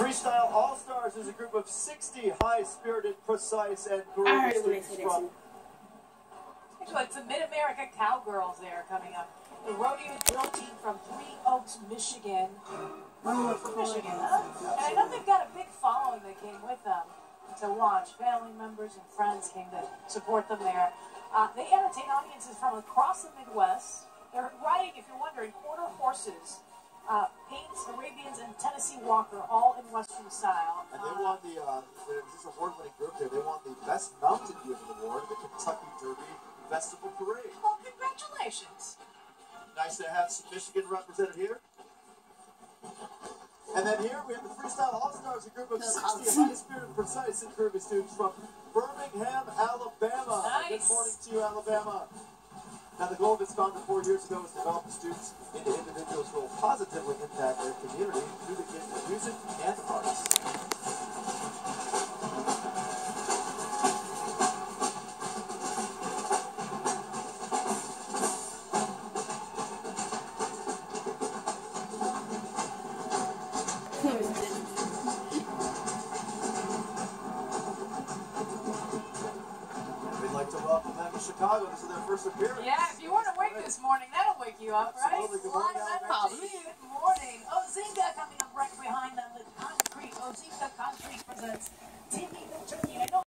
Freestyle All Stars is a group of 60 high spirited, precise, and I courageous heard students from. Actually, it's the Mid-America Cowgirls there coming up. The rodeo drill team from Three Oaks, Michigan. Oh, From Michigan, huh? And I know they've got a big following that came with them to watch. Family members and friends came to support them there. Uh, they entertain audiences from across the Midwest. They're riding, if you're wondering, quarter horses, uh, Paints, Arabians, and Tennessee Walker, all in Western style. And they Uh, won the, uh, there's this award-winning group there. They won the Best Mounted Unit Award the Kentucky Derby Festival Parade. well, congratulations. Nice to have some Michigan represented here. And then here we have the Freestyle All Stars, a group of 60 high-spirited, precise, and courageous students from Birmingham, Alabama. Nice. Good morning to you, Alabama. Now, the goal of this conference four years ago was to develop the students into individuals who will positively impact their community through the gift of music and arts. We'd to Chicago. This is their first appearance. Yeah, if you weren't awake this morning, that'll wake you up, right? Good morning, of Good morning. Ozinga coming up right behind them with Concrete. Ozinga Concrete presents Timmy the Turkey.